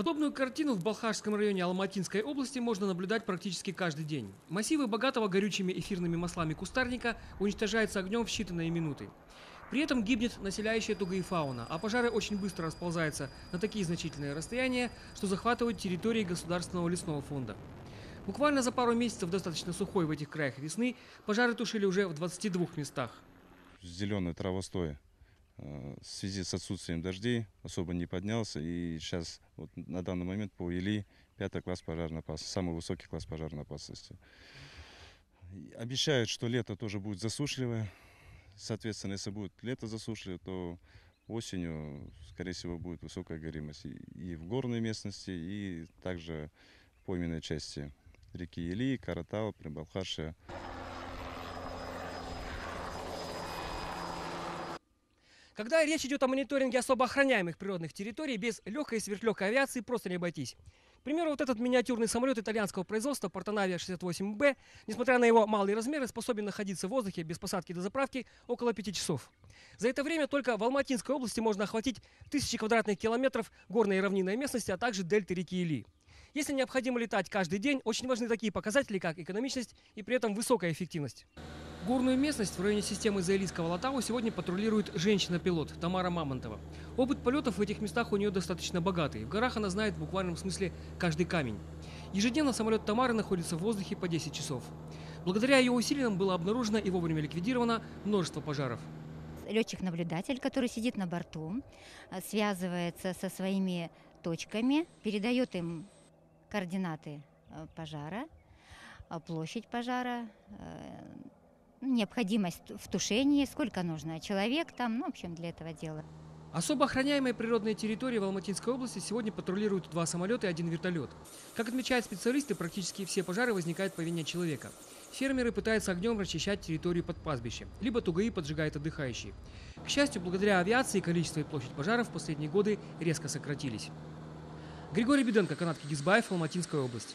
Подобную картину в Балхашском районе Алматинской области можно наблюдать практически каждый день. Массивы богатого горючими эфирными маслами кустарника уничтожаются огнем в считанные минуты. При этом гибнет населяющая тугой фауна, а пожары очень быстро расползаются на такие значительные расстояния, что захватывают территории Государственного лесного фонда. Буквально за пару месяцев достаточно сухой в этих краях весны пожары тушили уже в 22 местах. Зеленый травостой э, в связи с отсутствием дождей особо не поднялся. И сейчас вот на данный момент по ИЛИ пятый класс пожарной опасности, самый высокий класс пожарной опасности. Обещают, что лето тоже будет засушливое. Соответственно, если будет лето засушливое, то осенью, скорее всего, будет высокая горимость и в горной местности, и также в пойменной части реки Или, Каратау, Прибалхашия. Когда речь идет о мониторинге особо охраняемых природных территорий, без легкой и сверхлегкой авиации просто не обойтись. К примеру, вот этот миниатюрный самолет итальянского производства Портонавия 68Б, несмотря на его малые размеры, способен находиться в воздухе без посадки до заправки около 5 часов. За это время только в Алматинской области можно охватить тысячи квадратных километров горной и равнинной местности, а также дельты реки Или. Если необходимо летать каждый день, очень важны такие показатели, как экономичность и при этом высокая эффективность. Горную местность в районе системы Заилийского Латау сегодня патрулирует женщина-пилот Тамара Мамонтова. Опыт полетов в этих местах у нее достаточно богатый. В горах она знает в буквальном смысле каждый камень. Ежедневно самолет Тамары находится в воздухе по 10 часов. Благодаря ее усилиям было обнаружено и вовремя ликвидировано множество пожаров. Летчик-наблюдатель, который сидит на борту, связывается со своими точками, передает им координаты э, пожара, э, площадь пожара, э, необходимость в тушении, сколько нужно человек там, ну, в общем, для этого дела. Особо охраняемые природные территории в Алматинской области сегодня патрулируют два самолета и один вертолет. Как отмечают специалисты, практически все пожары возникают по вине человека. Фермеры пытаются огнем расчищать территорию под пастбище, либо тугаи поджигают отдыхающие. К счастью, благодаря авиации количество и площадь пожаров в последние годы резко сократились. Григорий Беденко, канат Кигизбаев, Алматинская область.